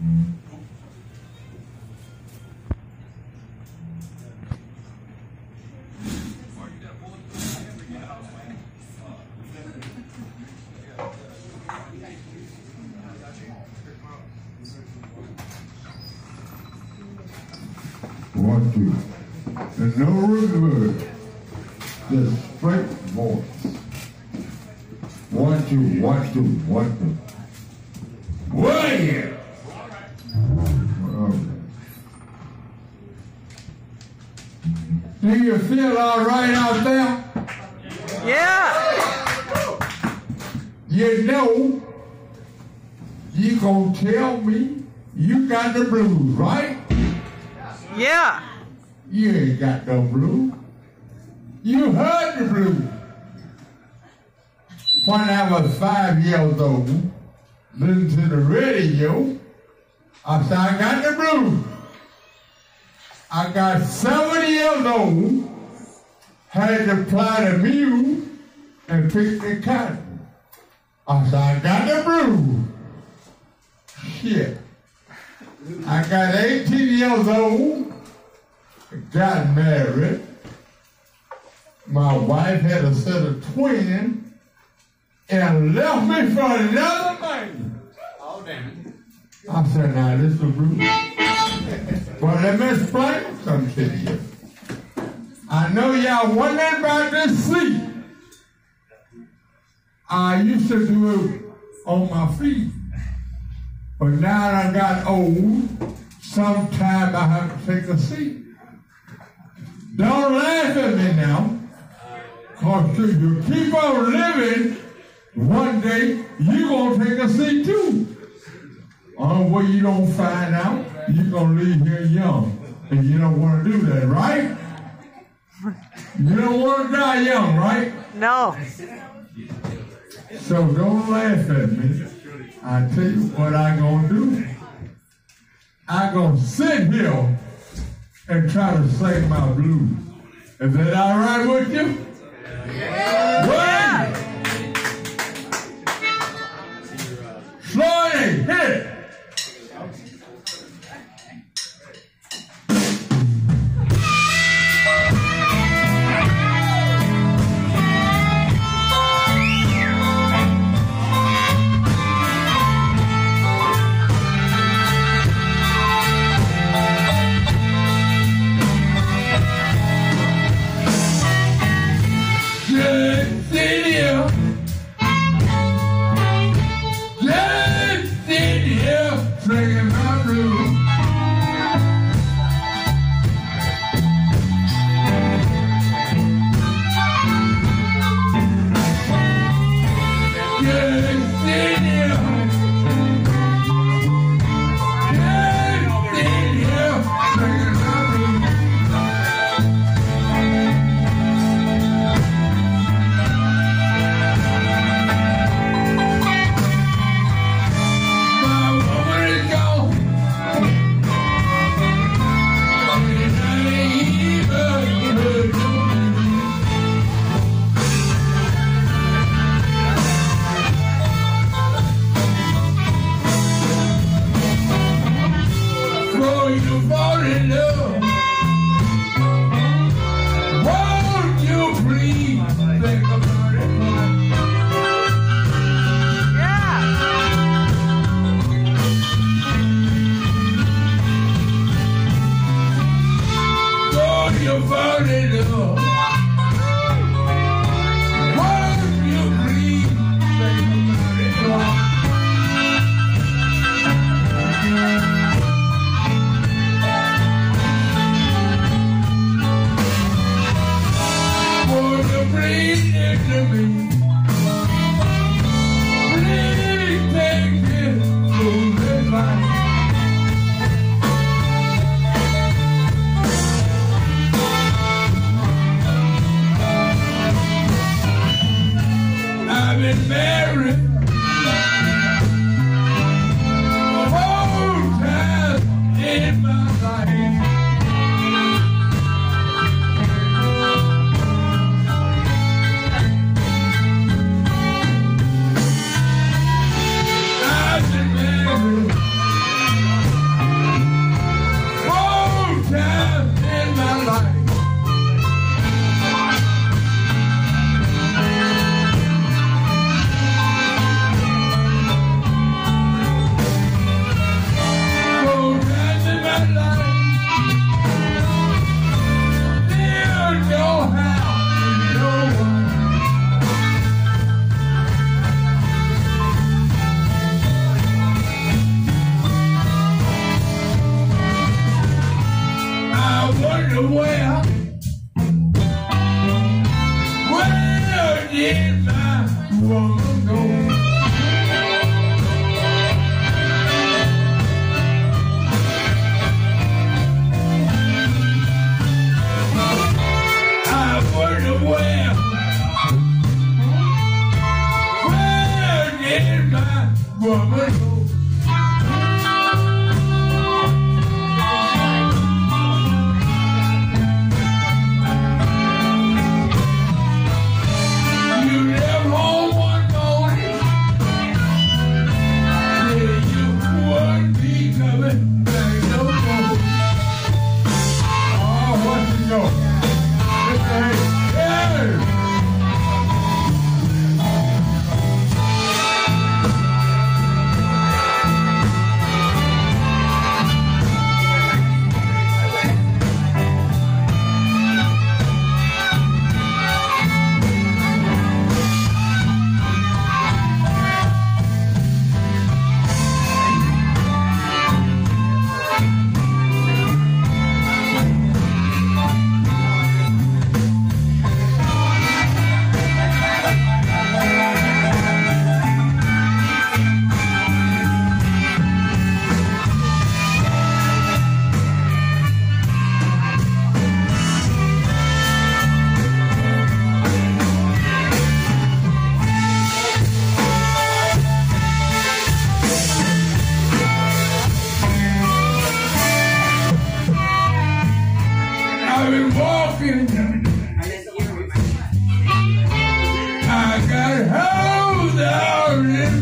One, two. No reverb. Just straight voice. One, two, one, two, one, two. Way! Do you feel all right out there? Yeah. You know, you gonna tell me you got the blues, right? Yeah. You ain't got no blues. You heard the blues. When I was five years old, listening to the radio, I said, I got the blues. I got seven old, had to ply the mule and pick the cotton. I said, I got the blues. Shit. I got 18 years old, got married. My wife had a set of twins and left me for another man. Oh, damn it. I said, now this is rude. Well, let me explain something to you. I know y'all wondering about this seat. I used to do it on my feet. But now that I got old, sometimes I have to take a seat. Don't laugh at me now. Cause if you keep on living, one day you're gonna take a seat too. Uh, on what you don't find out, you're gonna leave here young. And you don't wanna do that, right? You don't wanna die young, right? No. So don't laugh at me. I tell you what I'm gonna do. I'm gonna sit here and try to sing my blues. Is that all right with you? Yeah. you falling in love. I wonder where Where did my woman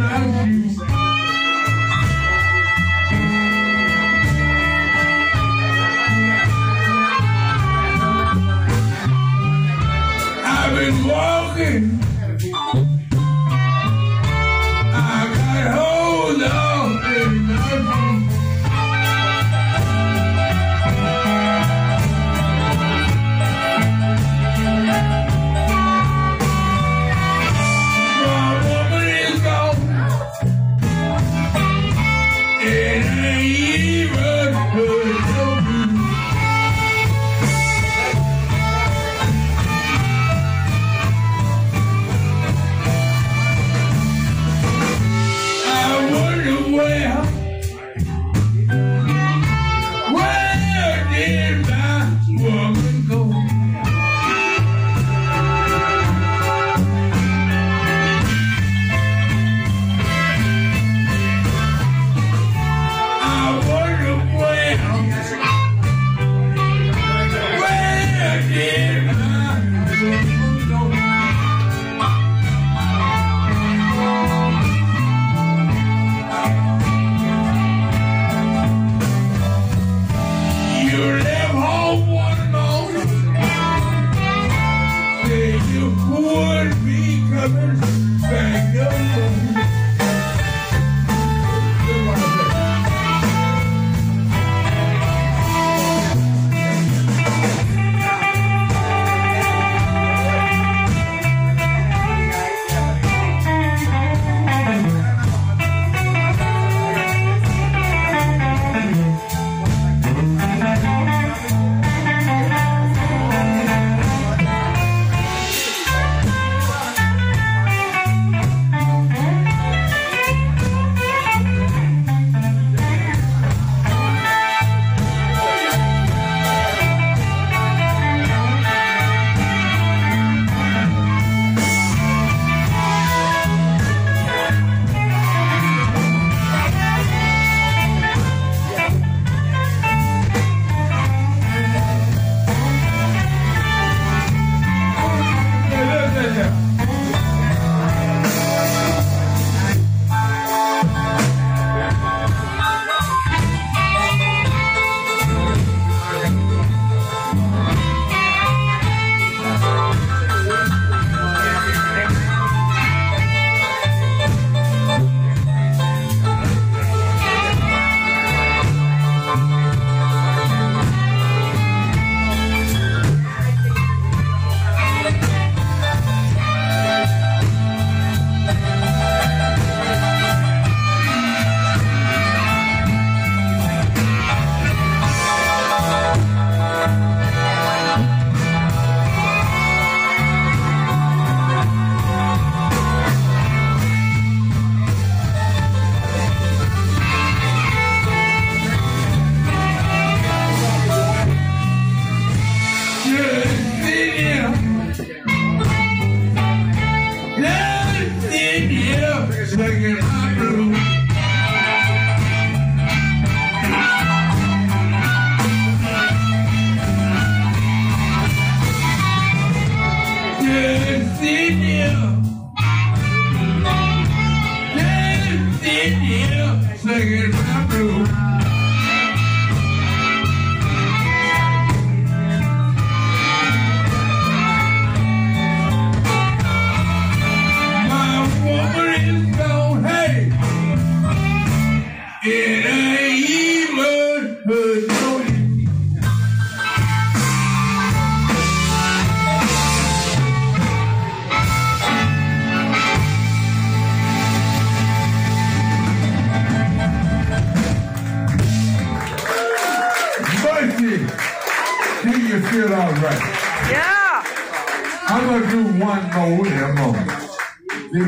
out in singing my blues. Yeah. I'm gonna do